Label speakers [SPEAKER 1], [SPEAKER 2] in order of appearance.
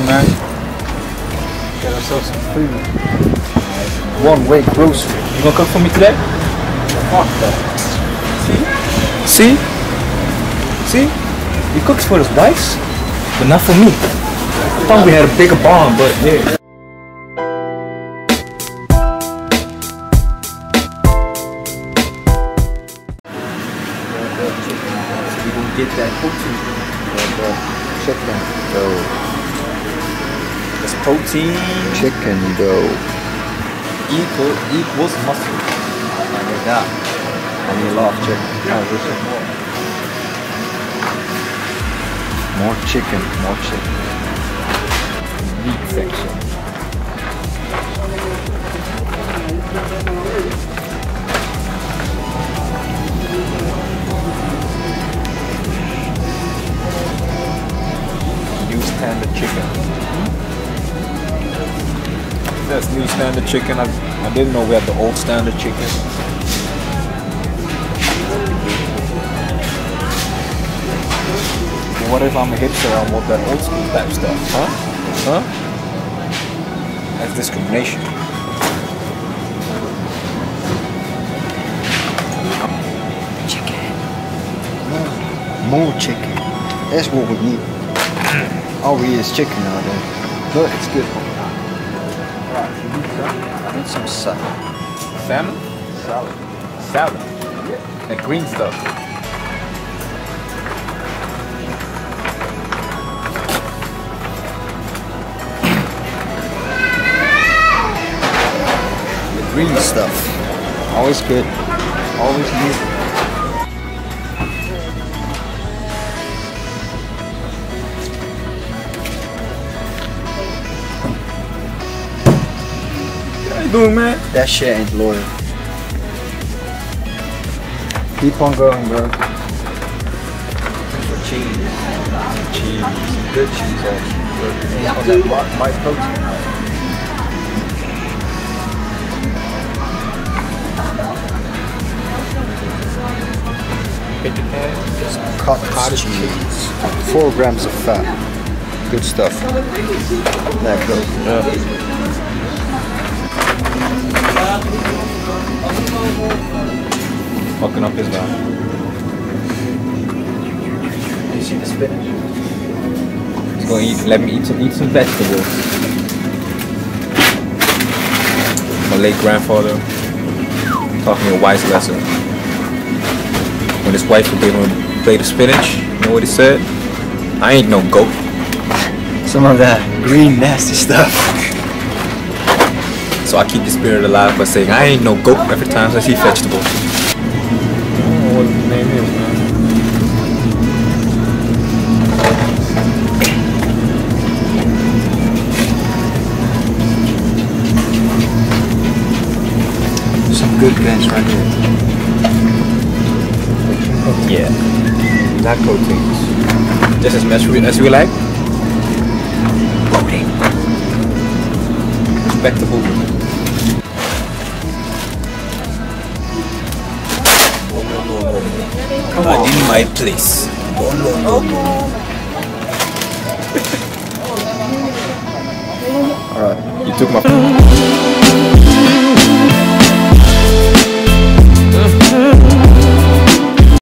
[SPEAKER 1] on, man. Get ourselves some food. One way grocery. You gonna cook for me today? Fuck that. See? See? He cooks for his wives, but not for me. I thought we had a bigger bond, but yeah. we gonna get that protein.
[SPEAKER 2] Check dough.
[SPEAKER 1] That's protein
[SPEAKER 2] Chicken dough.
[SPEAKER 1] equal equals muscle. I like that.
[SPEAKER 2] I need a lot of chicken.
[SPEAKER 1] Yeah, more.
[SPEAKER 2] Chicken. More chicken.
[SPEAKER 1] Meat section. New standard chicken. That's new standard chicken. I, I didn't know we had the old standard chicken. What if I'm a hipster? I want that old school type stuff, huh? Huh? That's discrimination. Chicken.
[SPEAKER 2] More chicken. That's what we need. All we eat is chicken nowadays. But it's good. I need some salad.
[SPEAKER 1] Salmon? Salad. Salad. That green stuff.
[SPEAKER 2] The green stuff. Always good. Always need.
[SPEAKER 1] You doing, man?
[SPEAKER 2] That shit ain't loyal. Keep on going, bro.
[SPEAKER 1] Cheese. Cheese. Good cheese, actually. Oh, that my, my protein. Bacon. Just
[SPEAKER 2] Cottage,
[SPEAKER 1] Cottage
[SPEAKER 2] cheese. Four grams of fat. Good stuff. That goes.
[SPEAKER 1] Fucking up his mouth. You see the spinach? Gonna eat. Let me eat some. Eat some vegetables. My late grandfather taught me a wise lesson. When his wife would give him a plate of spinach, you know what he said? I ain't no goat.
[SPEAKER 2] Some of that green nasty stuff.
[SPEAKER 1] So I keep the spirit alive by saying I ain't no goat every time I see vegetables. I don't know what his name is, man.
[SPEAKER 2] Some good guys right here.
[SPEAKER 1] Yeah. Not proteins. Just as much as we like. Protein. Respectable. Come on. in my place.
[SPEAKER 2] Alright.
[SPEAKER 1] You took my.